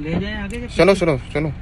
ले जाए आगे चलो चलो चलो।